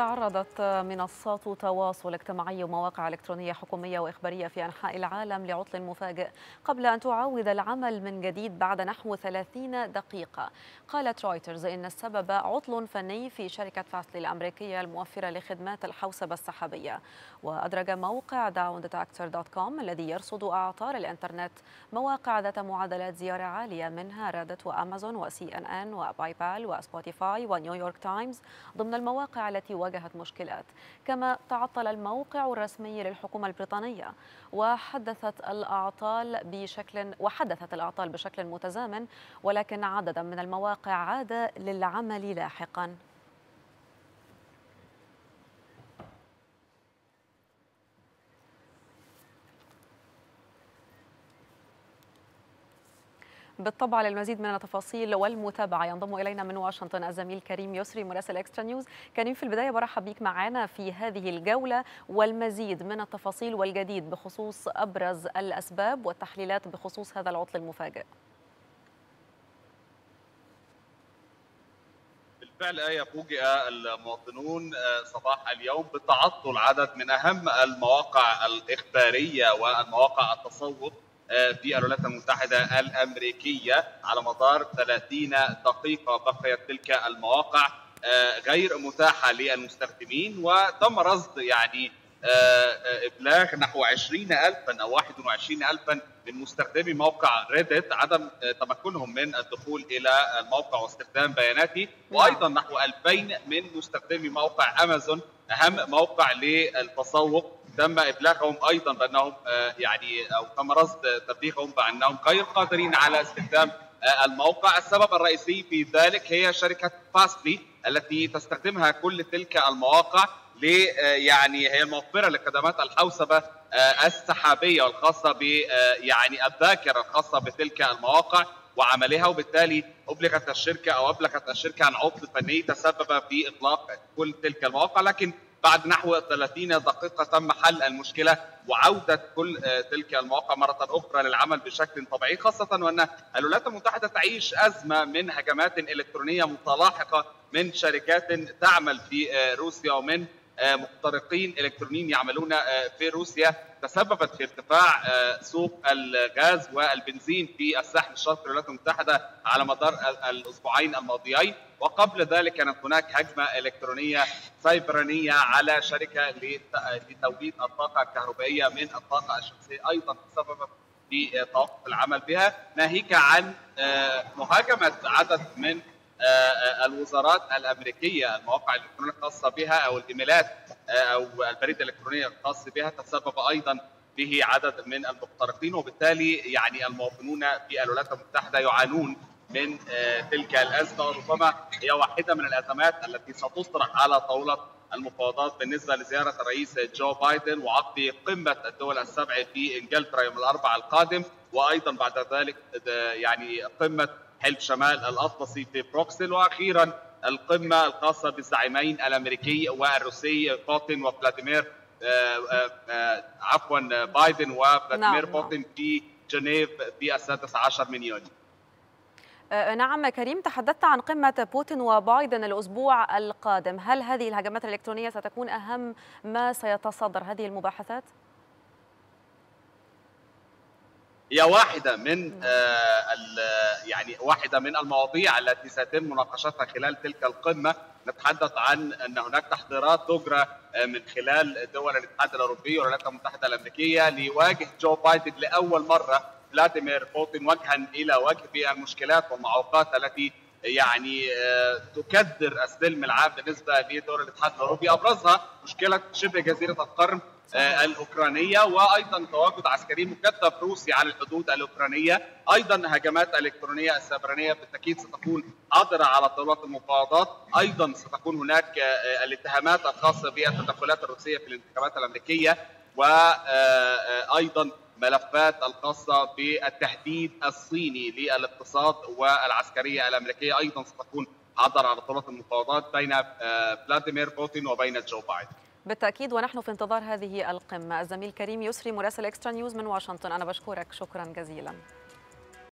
تعرضت منصات تواصل اجتماعي ومواقع إلكترونية حكومية وإخبارية في أنحاء العالم لعطل مفاجئ قبل أن تعود العمل من جديد بعد نحو 30 دقيقة. قالت رويترز إن السبب عطل فني في شركة فاستلي الأمريكية الموفرة لخدمات الحوسبة السحابية. وأدرج موقع downdetector.com الذي يرصد أعطال الإنترنت مواقع ذات معدلات زيارة عالية منها ريديت وأمازون وسي إن إن وباي بال وسبوتيفاي ونيويورك تايمز ضمن المواقع التي واجهت مشكلات كما تعطل الموقع الرسمي للحكومة البريطانية وحدثت الأعطال بشكل وحدثت الأعطال بشكل متزامن ولكن عددا من المواقع عاد للعمل لاحقا. بالطبع للمزيد من التفاصيل والمتابعة. ينضم إلينا من واشنطن الزميل كريم يسري مراسل إكسترا نيوز. كريم في البداية برحب بك معنا في هذه الجولة والمزيد من التفاصيل والجديد بخصوص أبرز الأسباب والتحليلات بخصوص هذا العطل المفاجئ. بالفعل آية فوجئ المواطنون صباح اليوم بتعطل عدد من أهم المواقع الإخبارية والمواقع التسوق في الولايات المتحدة الأمريكية على مدار 30 دقيقة بقيت تلك المواقع غير متاحة للمستخدمين وتم رصد يعني إبلاغ نحو 20000 أو 21000 من مستخدمي موقع ريدت عدم تمكنهم من الدخول إلى الموقع واستخدام بياناته وأيضا نحو 2000 من مستخدمي موقع أمازون أهم موقع للتسوق تم ابلاغهم أيضا بأنهم يعني أو تم رصد تبليغهم بأنهم غير قادرين على استخدام الموقع، السبب الرئيسي في ذلك هي شركة فاستلي التي تستخدمها كل تلك المواقع ل يعني هي الموفره لخدمات الحوسبة السحابية والخاصه ب يعني الذاكرة الخاصة بتلك المواقع وعملها وبالتالي أبلغت الشركة أو أبلغت الشركة عن عطل فني تسبب في إطلاق كل تلك المواقع. لكن بعد نحو 30 دقيقة تم حل المشكلة وعودة كل تلك المواقع مرة أخرى للعمل بشكل طبيعي خاصة وأن الولايات المتحدة تعيش أزمة من هجمات إلكترونية متلاحقة من شركات تعمل في روسيا ومن مخترقين إلكترونيين يعملون في روسيا. تسببت في ارتفاع سوق الغاز والبنزين في الساحل الشرقي للولايات المتحدة على مدار الأسبوعين الماضيين. وقبل ذلك كانت هناك هجمة إلكترونية سيبرانيه على شركة لتوليد الطاقة الكهربائية من الطاقة الشمسية. أيضا تسببت في توقف العمل بها. ناهيك عن مهاجمة عدد من الوزارات الأمريكية المواقع الإلكترونية الخاصة بها أو الإيميلات أو البريد الإلكتروني الخاص بها تسبب أيضا به عدد من المخترقين وبالتالي يعني المواطنون في الولايات المتحدة يعانون من تلك الأزمة. وربما هي واحدة من الأزمات التي ستطرح على طاولة المفاوضات بالنسبة لزيارة الرئيس جو بايدن وعقد قمة الدول السبع في إنجلترا يوم الأربعاء القادم وأيضا بعد ذلك يعني قمة حلف شمال الأطلسي في بروكسل وأخيرا القمة الخاصة بالزعيمين الأمريكي والروسي بوتين وفلاديمير عفوا بايدن وفلاديمير نعم بوتين في جنيف في السادس عشر من يونيو. نعم كريم تحدثت عن قمة بوتين وبايدن الأسبوع القادم. هل هذه الهجمات الإلكترونية ستكون أهم ما سيتصدر؟ هذه المباحثات؟ هي واحدة من آه يعني واحدة من المواضيع التي سيتم مناقشتها خلال تلك القمة. نتحدث عن أن هناك تحضيرات تجرى من خلال دول الاتحاد الأوروبي والولايات المتحدة الأمريكية ليواجه جو بايدن لأول مرة. فلاديمير بوتين وجها إلى وجه في المشكلات والمعوقات التي يعني تكدر السلم العام بالنسبة لدول الاتحاد الأوروبي. أبرزها مشكلة شبه جزيرة القرم الأوكرانية وأيضا تواجد عسكري مكثف روسي على الحدود الأوكرانية، أيضا هجمات إلكترونية السيبرانيه بالتأكيد ستكون حاضره على طاوله المفاوضات، أيضا ستكون هناك الاتهامات الخاصة بالتدخلات الروسية في الانتخابات الأمريكية. وأيضا ملفات الخاصة بالتهديد الصيني للاقتصاد والعسكرية الأمريكية. أيضا ستكون حاضره على طاوله المفاوضات بين فلاديمير بوتين وبين جو بايدن. بالتأكيد ونحن في انتظار هذه القمة. الزميل كريم يسري مراسل إكسترا نيوز من واشنطن. أنا بشكرك. شكرا جزيلا.